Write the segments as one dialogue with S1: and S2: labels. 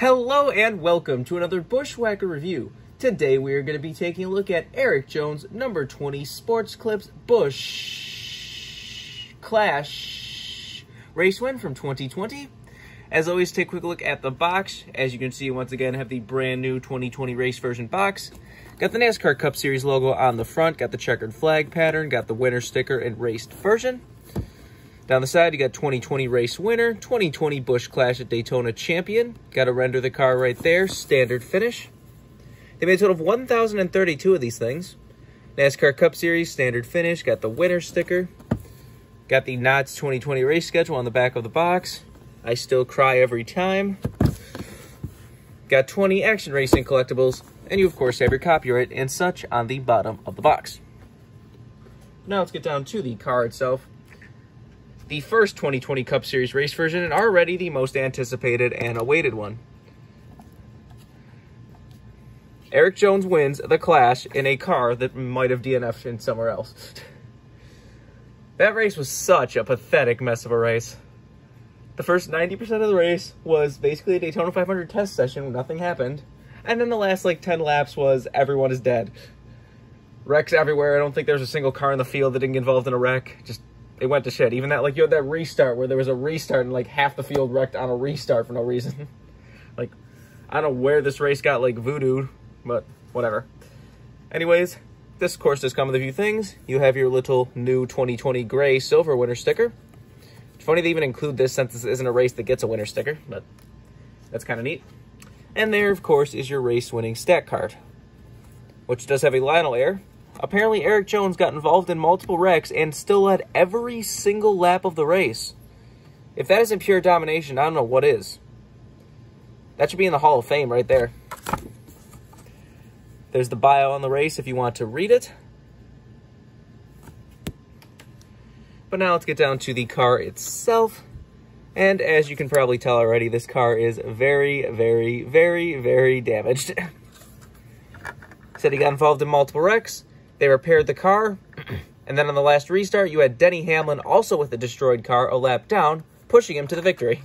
S1: Hello and welcome to another BuschWhacker review. Today we are going to be taking a look at Erik Jones number 20 Sports Clips Busch Clash race win from 2020. As always, take a quick look at the box. As you can see, once again, have the brand new 2020 race version box. Got the NASCAR Cup Series logo on the front, got the checkered flag pattern, got the winner sticker and raced version. Down the side, you got 2020 race winner, 2020 Busch Clash at Daytona champion. Got to render the car right there, standard finish. They made a total of 1,032 of these things. NASCAR Cup Series, standard finish, got the winner sticker. Got the Knott's 2020 race schedule on the back of the box. I still cry every time. Got 20 action racing collectibles, and you of course have your copyright and such on the bottom of the box. Now let's get down to the car itself the first 2020 Cup Series race version and already the most anticipated and awaited one. Erik Jones wins the Clash in a car that might have DNF'd in somewhere else. that race was such a pathetic mess of a race. The first 90% of the race was basically a Daytona 500 test session nothing happened. And then the last like 10 laps was everyone is dead. Wrecks everywhere. I don't think there's a single car in the field that didn't get involved in a wreck. Just it went to shit. Even that, like, you had that restart where there was a restart and, like, half the field wrecked on a restart for no reason. like, I don't know where this race got, like, voodoo, but whatever. Anyways, this course does come with a few things. You have your little new 2020 gray silver winner sticker. It's funny they even include this since this isn't a race that gets a winner sticker, but that's kind of neat. And there, of course, is your race winning stat card, which does have a Lionel air, Apparently, Erik Jones got involved in multiple wrecks and still led every single lap of the race. If that isn't pure domination, I don't know what is. That should be in the Hall of Fame right there. There's the bio on the race if you want to read it. But now let's get down to the car itself. And as you can probably tell already, this car is very, very, very, very damaged. Said he got involved in multiple wrecks. They repaired the car, and then on the last restart, you had Denny Hamlin also with a destroyed car a lap down, pushing him to the victory.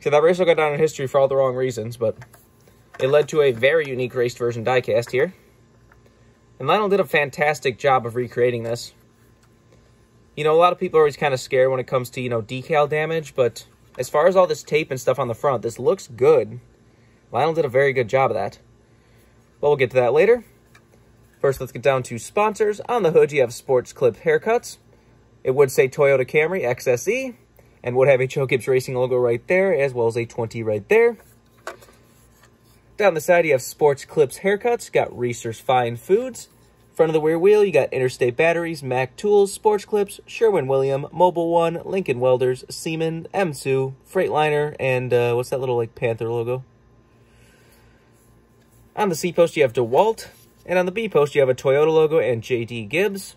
S1: So that race will go down in history for all the wrong reasons, but it led to a very unique raced version diecast here. And Lionel did a fantastic job of recreating this. You know, a lot of people are always kind of scared when it comes to, you know, decal damage, but as far as all this tape and stuff on the front, this looks good. Lionel did a very good job of that. But we'll get to that later. First, let's get down to sponsors. On the hood, you have Sports Clip Haircuts. It would say Toyota Camry XSE and would have a Joe Gibbs Racing logo right there, as well as a 20 right there. Down the side, you have Sports Clips Haircuts. Got Reser's Fine Foods. Front of the rear wheel, you got Interstate Batteries, Mac Tools, Sports Clips, Sherwin-William, Mobil One, Lincoln Welders, Seaman, Emsu, Freightliner, and uh, what's that little like Panther logo? On the C post, you have DeWalt. And on the B post, you have a Toyota logo and JD Gibbs.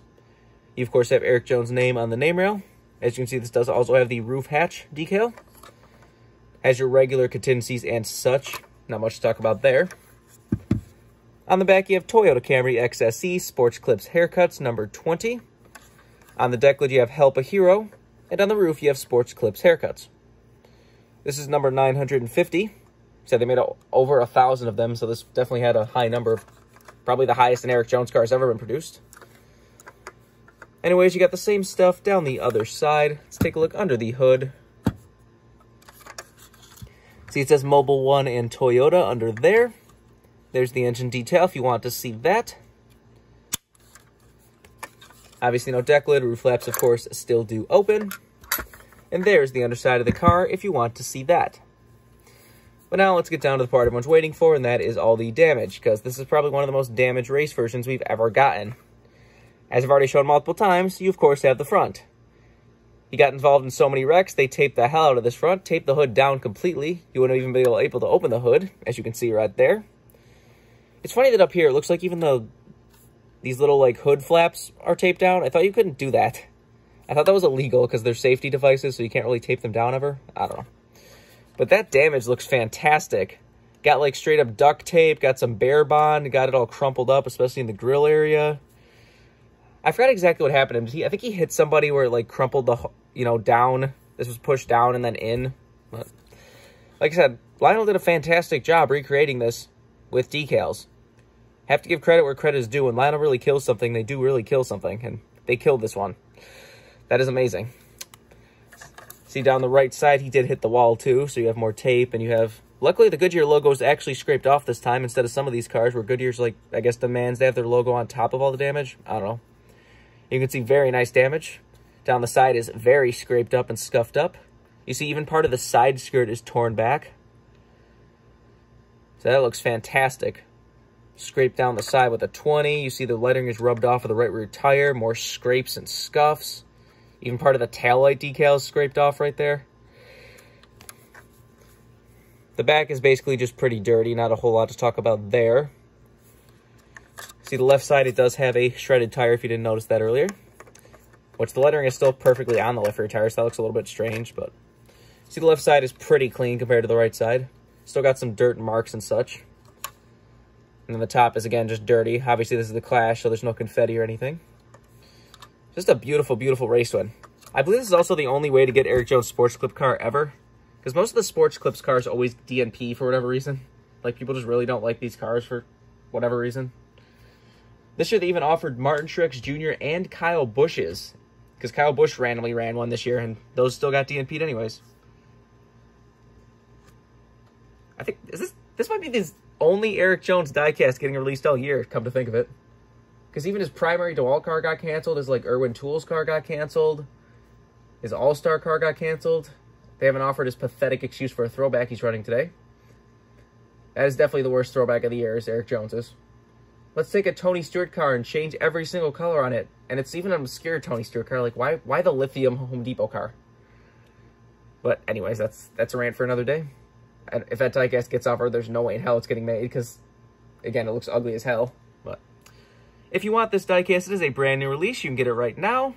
S1: You, of course, have Erik Jones' name on the name rail. As you can see, this does also have the roof hatch decal. Has your regular contingencies and such. Not much to talk about there. On the back, you have Toyota Camry XSE Sports Clips Haircuts number 20. On the deck lid, you have Help a Hero. And on the roof, you have Sports Clips Haircuts. This is number 950. Said they made over a thousand of them, so this definitely had a high number of Probably the highest an Erik Jones car has ever been produced. Anyways, you got the same stuff down the other side. Let's take a look under the hood. See, it says Mobil One and Toyota under there. There's the engine detail if you want to see that. Obviously, no deck lid. Roof flaps, of course, still do open. And there's the underside of the car if you want to see that. But now let's get down to the part everyone's waiting for, and that is all the damage, because this is probably one of the most damaged race versions we've ever gotten. As I've already shown multiple times, you of course have the front. He got involved in so many wrecks, they taped the hell out of this front, taped the hood down completely. You wouldn't even be able, to open the hood, as you can see right there. It's funny that up here, it looks like even the these little like hood flaps are taped down. I thought you couldn't do that. I thought that was illegal because they're safety devices, so you can't really tape them down ever. I don't know. But that damage looks fantastic. Got like straight up duct tape, got some bear bond, got it all crumpled up, especially in the grill area. I forgot exactly what happened. He, I think he hit somebody where it like crumpled the, you know, down. This was pushed down and then in. But Like I said, Lionel did a fantastic job recreating this with decals. Have to give credit where credit is due. When Lionel really kills something, they do really kill something, and they killed this one. That is amazing. See down the right side, he did hit the wall too, so you have more tape, and you have... Luckily, the Goodyear logo is actually scraped off this time instead of some of these cars where Goodyear's, like, I guess demands they have their logo on top of all the damage. I don't know. You can see very nice damage. Down the side is very scraped up and scuffed up. You see even part of the side skirt is torn back. So that looks fantastic. Scraped down the side with a 20. You see the lettering is rubbed off of the right rear tire. More scrapes and scuffs. Even part of the tail light decal is scraped off right there. The back is basically just pretty dirty. Not a whole lot to talk about there. See the left side, it does have a shredded tire if you didn't notice that earlier. Which the lettering is still perfectly on the left rear tire, so that looks a little bit strange, but... See the left side is pretty clean compared to the right side. Still got some dirt marks and such. And then the top is, again, just dirty. Obviously, this is the Clash, so there's no confetti or anything. Just a beautiful, beautiful race win. I believe this is also the only way to get Erik Jones' Sports Clip car ever. Because most of the Sports Clips cars always DNP for whatever reason. Like, people just really don't like these cars for whatever reason. This year, they even offered Martin Truex Jr. and Kyle Busch's. Because Kyle Busch randomly ran one this year, and those still got DNP'd anyways. I think, is this, this might be the only Erik Jones diecast getting released all year, come to think of it. Because even his primary DeWalt car got canceled, his, like, Irwin Tools car got canceled. His All-Star car got canceled. They haven't offered his pathetic excuse for a throwback he's running today. That is definitely the worst throwback of the year, is Erik Jones's. Let's take a Tony Stewart car and change every single color on it. And it's even an obscure Tony Stewart car. Like, why why the lithium Home Depot car? But anyways, that's that's a rant for another day. And if that diecast gets offered, there's no way in hell it's getting made because, again, it looks ugly as hell. If you want this diecast, it is a brand new release. You can get it right now.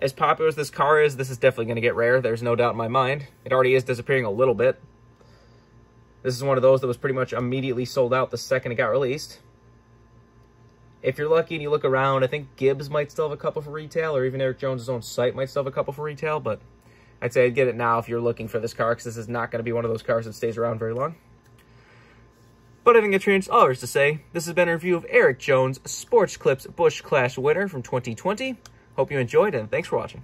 S1: As popular as this car is, this is definitely going to get rare. There's no doubt in my mind. It already is disappearing a little bit. This is one of those that was pretty much immediately sold out the second it got released. If you're lucky and you look around, I think Gibbs might still have a couple for retail, or even Erik Jones' own site might still have a couple for retail, but I'd say I'd get it now if you're looking for this car, because this is not going to be one of those cars that stays around very long. But think it changed all to say, this has been a review of Erik Jones' Sports Clips Busch Clash winner from 2020. Hope you enjoyed, and thanks for watching.